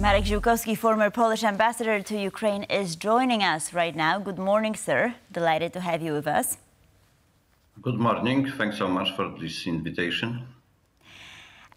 Marek Ziółkowski, former Polish ambassador to Ukraine, is joining us right now. Good morning, sir. Delighted to have you with us. Good morning. Thanks so much for this invitation.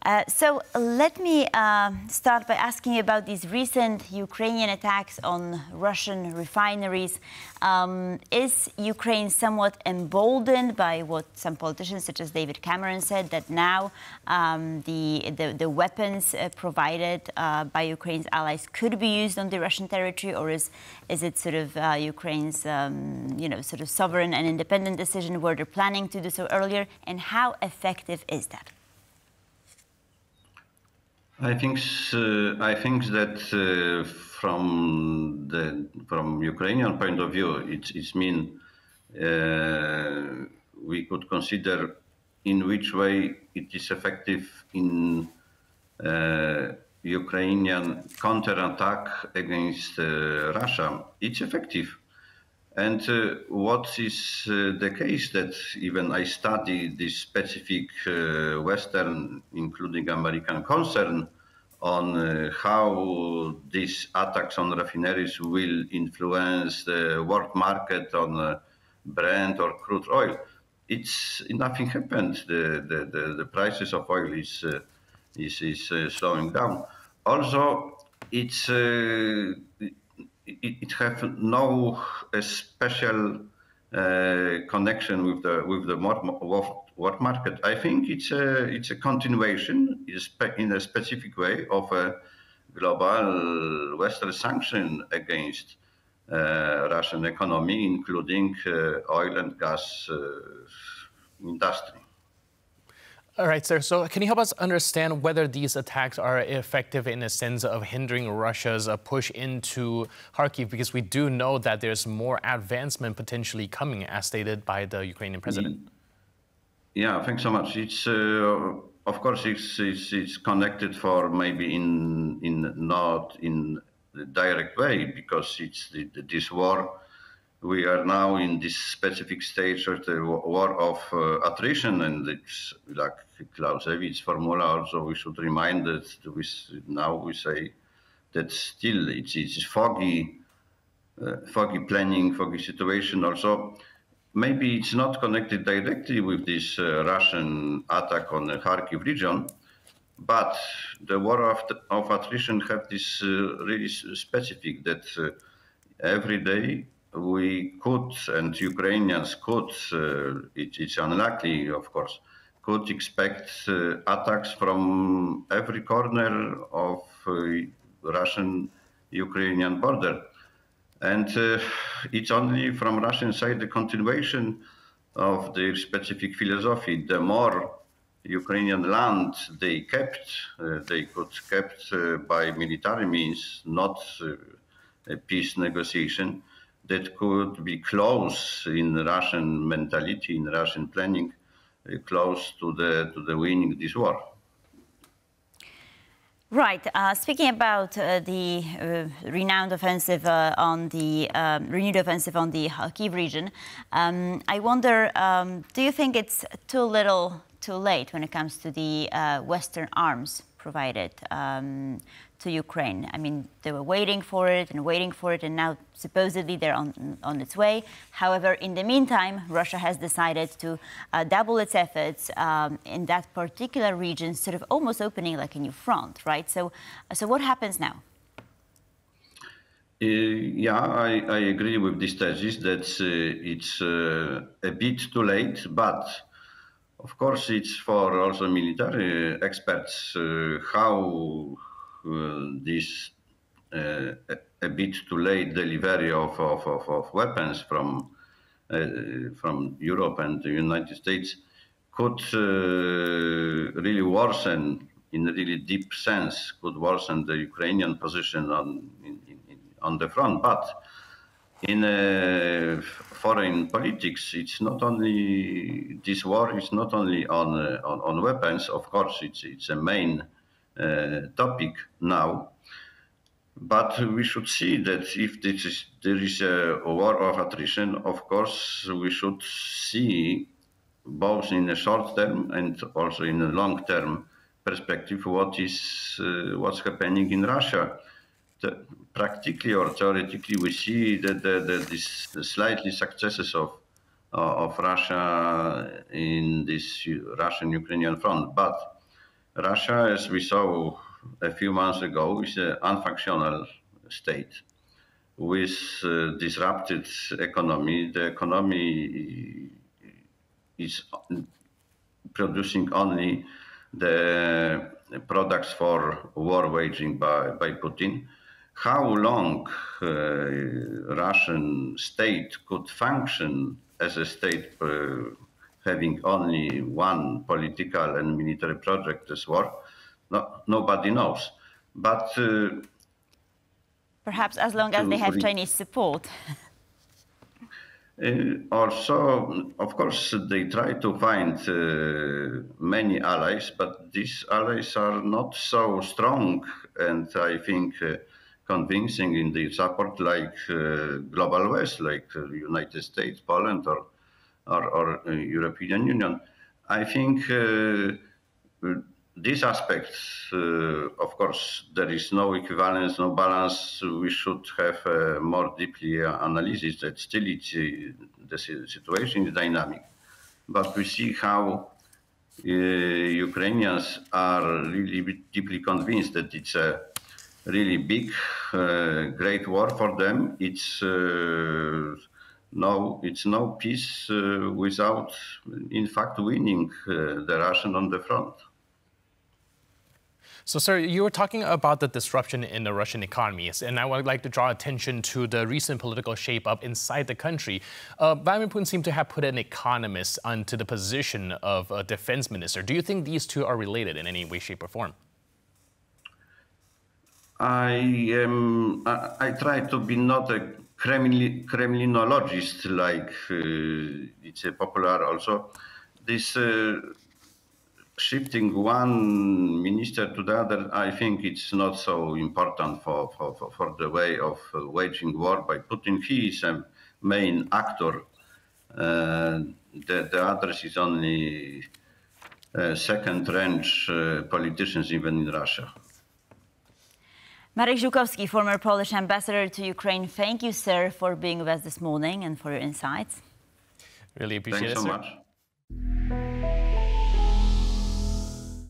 Uh, so let me uh, start by asking about these recent Ukrainian attacks on Russian refineries. Um, is Ukraine somewhat emboldened by what some politicians, such as David Cameron, said that now um, the, the, the weapons uh, provided uh, by Ukraine's allies could be used on the Russian territory, or is is it sort of uh, Ukraine's um, you know sort of sovereign and independent decision where they're planning to do so earlier, and how effective is that? I think uh, I think that uh, from the from Ukrainian point of view, it's it's mean uh, we could consider in which way it is effective in uh, Ukrainian counterattack against uh, Russia. It's effective. And uh, what is uh, the case that even I study this specific uh, Western, including American concern on uh, how these attacks on refineries will influence the world market on uh, Brent or crude oil. It's nothing happened. The, the, the, the prices of oil is, uh, is, is slowing down. Also, it's it, it have no special uh, connection with the with the world market. I think it's a it's a continuation in a specific way of a global Western sanction against uh, Russian economy, including uh, oil and gas uh, industry. All right, sir. So, can you help us understand whether these attacks are effective in a sense of hindering Russia's uh, push into Kharkiv? Because we do know that there's more advancement potentially coming, as stated by the Ukrainian president. Yeah, thanks so much. It's uh, of course it's, it's, it's connected for maybe in in not in the direct way because it's the, the, this war we are now in this specific stage of the war of uh, attrition, and it's like Clausewitz formula. Also, we should remind that we, now we say that still it's, it's foggy, uh, foggy planning, foggy situation. Also, maybe it's not connected directly with this uh, Russian attack on the Kharkiv region, but the war of, of attrition have this uh, really specific that uh, every day we could, and Ukrainians could, uh, it, it's unlikely, of course, could expect uh, attacks from every corner of uh, Russian Ukrainian border. And uh, it's only from Russian side the continuation of their specific philosophy. The more Ukrainian land they kept, uh, they could kept uh, by military means, not a peace negotiation that could be close in Russian mentality, in Russian planning, uh, close to the to the winning this war. Right. Uh, speaking about uh, the uh, renowned offensive uh, on the um, renewed offensive on the Kharkiv region, um, I wonder: um, Do you think it's too little, too late when it comes to the uh, Western arms provided? Um, to Ukraine. I mean, they were waiting for it and waiting for it, and now supposedly they're on, on its way. However, in the meantime, Russia has decided to uh, double its efforts um, in that particular region, sort of almost opening like a new front, right? So, so what happens now? Uh, yeah, I, I, agree with this thesis that uh, it's uh, a bit too late, but of course it's for also military experts uh, how uh, this uh, a bit too late delivery of, of, of, of weapons from uh, from Europe and the United States could really worsen in a really deep sense could worsen the Ukrainian position on in, in, on the front. But in uh, foreign politics, it's not only this war is not only on uh, on, on, weapons. Of course, it's it's a main uh, topic now. But we should see that if this is, there is a war of attrition, of course, we should see both in a short term and also in a long term perspective what is uh, what's happening in Russia. the, practically or theoretically, we see that the, the, this the slightly successes of uh, of Russia in this Russian-Ukrainian front. But Russia, as we saw a few months ago, is an unfunctional state with uh, disrupted economy. The economy is producing only the products for war waging by, by Putin. How long uh, Russian state could function as a state uh, having only one political and military project as war, no, nobody knows. But uh, perhaps as long as they have Chinese support. Uh, also, of course, they try to find uh, many allies, but these allies are not so strong and I think uh, convincing in their support like uh, Global West, like uh, United States, Poland, or, or, or uh, European Union. I think these aspects, uh, of course, there is no equivalence, no balance. We should have uh, more deeply uh, analysis that still it's, uh, the situation is dynamic. But we see how uh, Ukrainians are really deeply convinced that it's a really big, uh, great war for them. It's no, it's no peace without, in fact, winning the Russian on the front. So, sir, you were talking about the disruption in the Russian economy, and I would like to draw attention to the recent political shape-up inside the country. Uh, Vladimir Putin seemed to have put an economist onto the position of a defense minister. Do you think these two are related in any way, shape, or form? I am. I, I try to be not a Kremlin, Kremlinologist, like uh, it's popular also. This. Uh, shifting one minister to the other, I think it's not so important for, for, for the way of uh, waging war by Putin. He is a main actor. Uh, the, the others is only second range uh, politicians even in Russia. Marek Ziółkowski, former Polish ambassador to Ukraine, thank you, sir, for being with us this morning and for your insights. Really appreciate Thanks it, so sir. much.